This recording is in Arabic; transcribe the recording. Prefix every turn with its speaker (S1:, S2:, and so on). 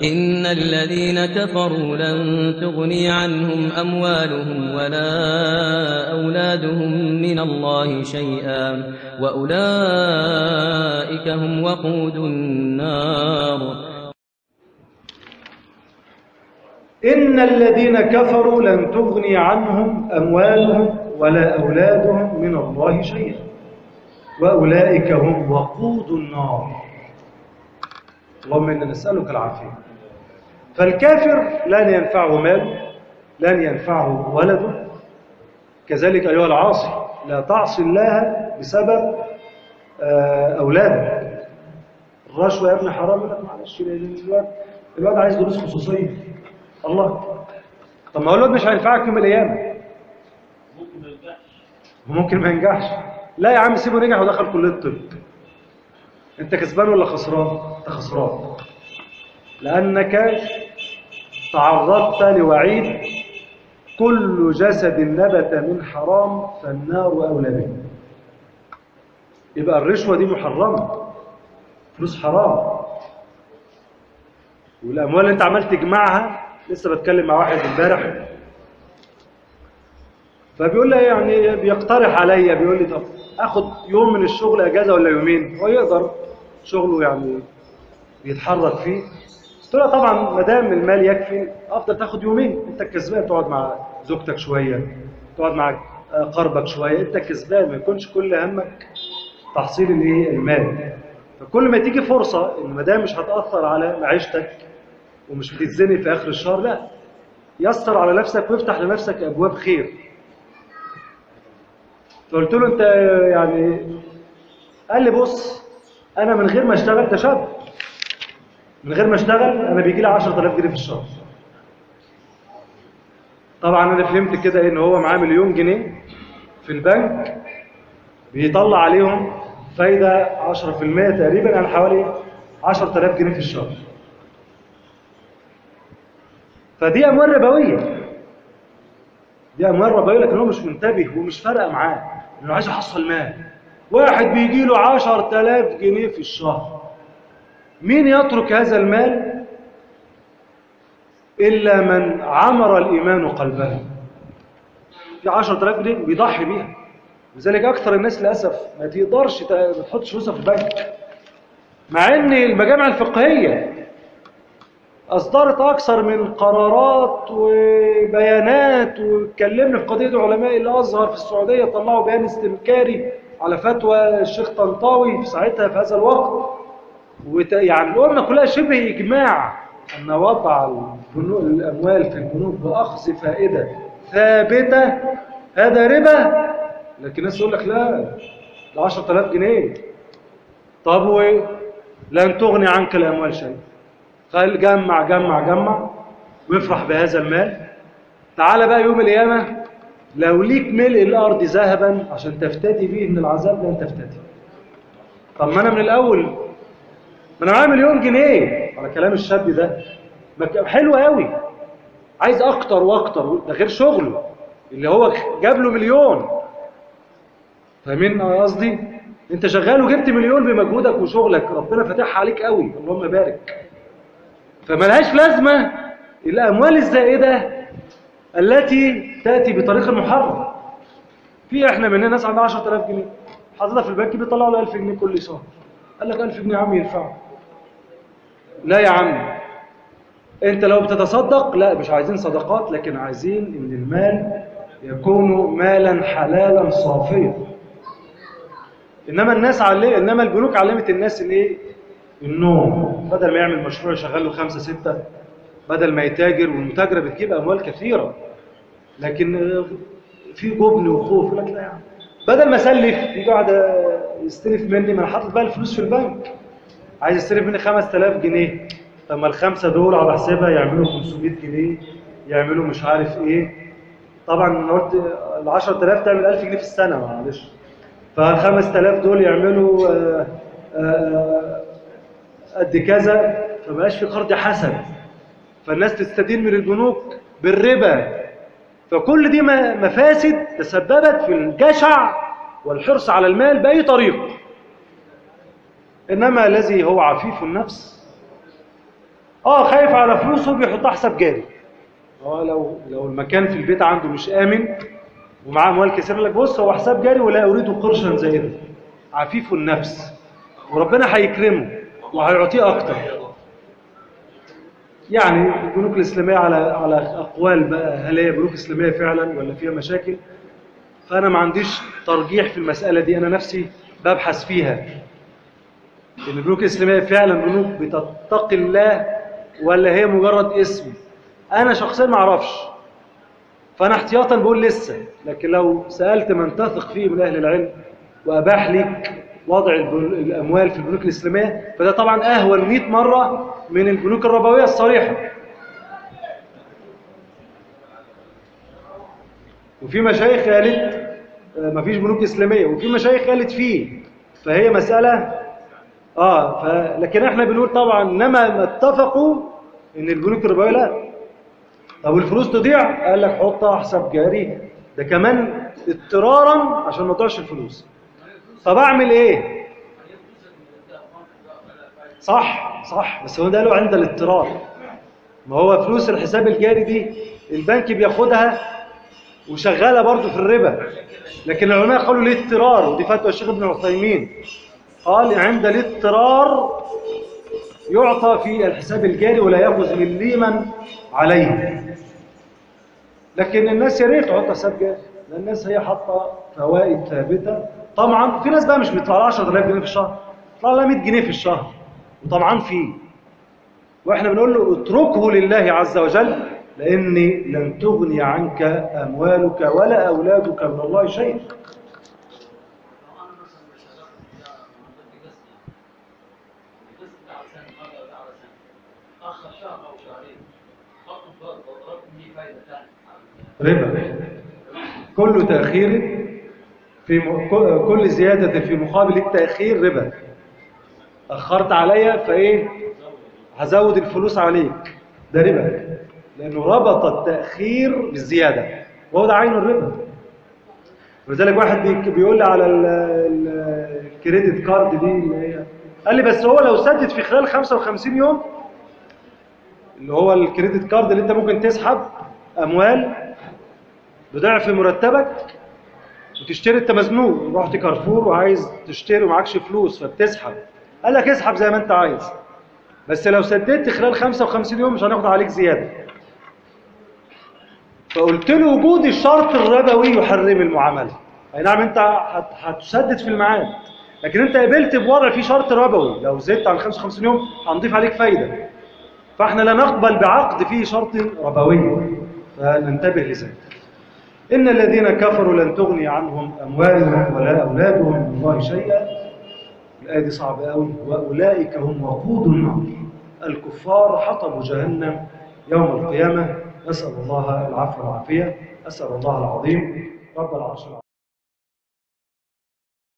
S1: إن الذين كفروا لن تغني عنهم أموالهم ولا أولادهم من الله شيئا وأولئك هم وقود النار.
S2: إن الذين كفروا لن تغني عنهم أموالهم ولا أولادهم من الله شيئا وأولئك هم وقود النار. اللهم إنا نسألك العافية. فالكافر لن ينفعه ماله لن ينفعه ولده. كذلك أيها العاصي لا تعصي الله بسبب أولادك الرشوة يا ابن حرام لك معلش الواد الواد عايز دروس خصوصية. الله. طب ما هو الواد مش هينفعك يوم القيامة. وممكن ما ينجحش. لا يا عم سيبه نجح ودخل كلية الطب. انت كسبان ولا خسران؟ انت خسران. لأنك تعرضت لوعيد كل جسد نبت من حرام فالنار أولى به. يبقى الرشوة دي محرمة فلوس حرام. والأموال اللي انت عمال تجمعها لسه بتكلم مع واحد امبارح. فبيقول لي يعني بيقترح عليا بيقول لي طب آخد يوم من الشغل أجازة ولا يومين؟ هو يقدر شغله يعني بيتحرك فيه. قلت له طبعا ما دام المال يكفي أفضل تاخد يومين. أنت الكسبان تقعد مع زوجتك شوية تقعد مع قربك شوية. أنت الكسبان ما يكونش كل همك تحصيل الايه المال. فكل ما تيجي فرصة إن ما دام مش هتأثر على معيشتك ومش بتتزنق في آخر الشهر لا. يسر على نفسك وافتح لنفسك أبواب خير. فقلت له أنت يعني قال لي بص أنا من غير ما أشتغل شاب. من غير ما اشتغل أنا بيجي لي 10000 جنيه في الشهر. طبعا أنا فهمت كده إن هو معاه مليون جنيه في البنك بيطلع عليهم فايدة 10% تقريبا يعني حوالي 10000 جنيه في الشهر. فدي أموال ربوية. دي أموال ربوية لكن هو مش منتبه ومش فارقة معاه. إنه عايز يحصل مال. واحد بيجي له 10000 جنيه في الشهر. مين يترك هذا المال؟ إلا من عمر الإيمان قلبه. في 10000 جنيه بيضحي بيها. لذلك أكثر الناس للأسف ما تقدرش ما تحطش فلوسها في البنك. مع أن المجامع الفقهية أصدرت أكثر من قرارات وبيانات واتكلمنا في قضية علماء الأزهر في السعودية طلعوا بيان استنكاري على فتوى الشيخ طنطاوي في ساعتها في هذا الوقت. يعني الأمة كلها شبه إجماع أن وضع الأموال في البنوك بأخذ فائدة ثابتة. هذا ربا. لكن الناس يقول لك لا ده 10000 جنيه. طب وإيه؟ لن تغني عنك الأموال شيء قال جمع جمع جمع. وافرح بهذا المال. تعال بقى يوم القيامة. لو ليك ملء الأرض ذهبا عشان تفتدي به من العذاب لن تفتدي طب ما أنا من الأول ما أنا معايا مليون جنيه. على كلام الشاب ده. حلو قوي. عايز أكتر وأكتر. ده غير شغله. اللي هو جاب له مليون. فاهمين قصدي؟ انت شغال وجبت مليون بمجهودك وشغلك. ربنا فاتحها عليك قوي. اللهم بارك. فملهاش لازمة. الأموال الزائدة التي تأتي بطريق محرم في إحنا مننا ناس عندها 10000 جنيه. حاططها في البنك بيطلعوا له 1000 جنيه كل شهر. قال لك 1000 جنيه عم ينفعوا لا يا عم. انت لو بتتصدق لا مش عايزين صدقات لكن عايزين إن المال يكون مالا حلالا صافيا. إنما الناس علم إنما البنوك علمت الناس الايه النوم. بدل ما يعمل مشروع يشغل له خمسة ستة بدل ما يتاجر والمتاجرة بتجيب أموال كثيرة. لكن في جبن وخوف. يقول لك لا يا بدل ما أسلف يجي قاعد يستلف مني ما أنا حاطط بقى الفلوس في البنك. عايز يستلف مني 5000 جنيه. طب ما الخمسة دول على حسابها يعملوا 500 جنيه يعملوا مش عارف إيه. طبعا أنا قلت ال 10000 تعمل 1000 جنيه في السنة معلش. فال 5000 دول يعملوا آآ آآ قد كذا. فمبقاش في قرض حسن. فالناس تستدين من البنوك بالربا. فكل دي مفاسد تسببت في الجشع والحرص على المال بأي طريق إنما الذي هو عفيف النفس. آه خايف على فلوسه بيحطها حساب جاري. آه لو لو المكان في البيت عنده مش آمن ومعاه اموال كثيره لك بص هو حساب جاري ولا أريد قرشا زائدا عفيف النفس. وربنا هيكرمه وهيعطيه أكتر. يعني البنوك الإسلامية على على أقوال بقى هل هي بنوك إسلامية فعلا ولا فيها مشاكل؟ فأنا ما عنديش ترجيح في المسألة دي. أنا نفسي ببحث فيها. إن البنوك الإسلامية فعلا بنوك بتتقي الله ولا هي مجرد اسم؟ أنا شخصيا ما أعرفش. فأنا احتياطا بقول لسه لكن لو سألت من تثق فيه من أهل العلم وأباح لك وضع الأموال في البنوك الإسلامية فده طبعا أهون 100 مرة من البنوك الربوية الصريحة. وفي مشايخ قالت آه، مفيش بنوك إسلامية. وفي مشايخ قالت فيه فهي مسألة آه ف... لكن إحنا بنقول طبعا إنما ما اتفقوا إن البنوك الربوية لا. طب الفلوس تضيع؟ قال لك حطها حساب جاري. ده كمان اضطرارا عشان ما تضيعش الفلوس. طب أعمل إيه؟ صح صح بس هو ده له عند الاضطرار. ما هو فلوس الحساب الجاري دي البنك بياخدها وشغالة برضه في الربا. لكن العلماء قالوا ليه اضطرار؟ ودي فتوى الشيخ ابن عثيمين. قال عند الاضطرار يعطى في الحساب الجاري ولا يأخذ مليما عليه. لكن الناس يا ريت تحط حساب جاري لأن الناس هي حاطة فوائد ثابتة. طبعا في ناس بقى مش بيطلع لها 10000 جنيه في الشهر بيطلع لها 100 جنيه في الشهر. وطبعا فيه وإحنا بنقول له اتركه لله عز وجل لأن لن تغني عنك أموالك ولا أولادك من الله شيئا
S3: اخر شهر أو شهرين خطوا فرض وضربتم لي فايده ثانية
S2: ربا. كل تأخير في م... كل زيادة في مقابل التأخير ربا. أخرت عليا فإيه؟ هزود الفلوس عليك. ده ربا. لأنه ربط التأخير بالزيادة. وهو ده عين الربا. ولذلك واحد بي- بيقول لي على ال- ال- credit card دي اللي هي قال لي بس هو لو سدد في خلال 55 يوم اللي هو ال credit card اللي انت ممكن تسحب أموال بضعف مرتبك وتشتري انت مزنوق رحت كارفور وعايز تشتري ومعكش فلوس فبتسحب. قال لك اسحب زي ما انت عايز. بس لو سددت خلال 55 يوم مش هناخد عليك زيادة. فقلت له وجود الشرط الربوي يحرم المعاملة. أي نعم انت هت- هتسدد في الميعاد. لكن انت قبلت بوضع فيه شرط ربوي. لو زدت عن 55 يوم هنضيف عليك فايدة. فاحنا لا نقبل بعقد فيه شرط ربوي. فننتبه لذلك. إن الذين كفروا لن تغني عنهم أموالهم ولا أولادهم من الله شيئا. الآية دي صعبة أوي. وأولئك هم وقود النار الكفار حطبوا جهنم يوم القيامة. نسأل الله العفو والعافية. أسأل الله العظيم. رب العرش العظيم.